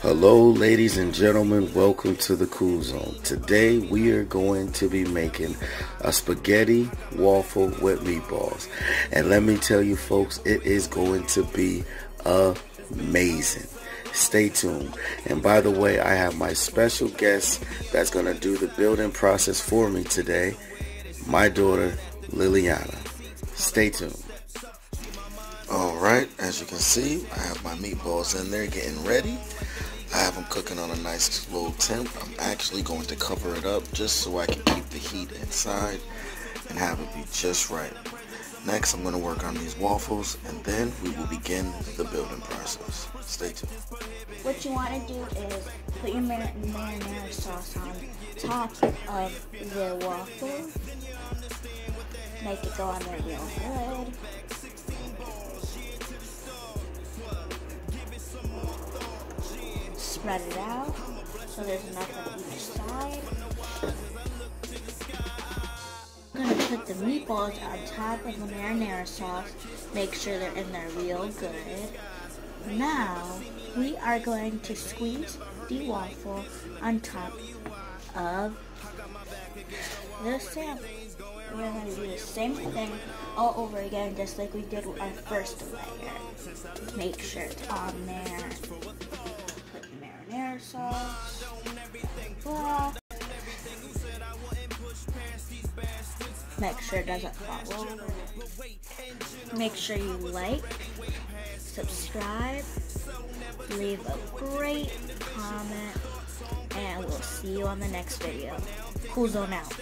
Hello, ladies and gentlemen. Welcome to the Kool Zone. Today we are going to be making a spaghetti waffle with meatballs. And let me tell you, folks, it is going to be amazing. Stay tuned. And by the way, I have my special guest that's going to do the building process for me today, my daughter, Liliana. Stay tuned. As you can see, I have my meatballs in there getting ready. I have them cooking on a nice low temp. I'm actually going to cover it up just so I can keep the heat inside and have it be just right. Next, I'm going to work on these waffles and then we will begin the building process. Stay tuned. What you want to do is put your mar marinara sauce on top of the waffle. Make it go on there real good. Spread it out so there's enough on each side. I'm gonna put the meatballs on top of the marinara sauce. Make sure they're in there real good. Now we are going to squeeze the waffle on top of the sandwich. We're going to do the same thing all over again, just like we did with our first layer. Make sure it's on there. Make sure it doesn't fall over. Make sure you like, subscribe, leave a great comment, and we'll see you on the next video. Kool Zone out.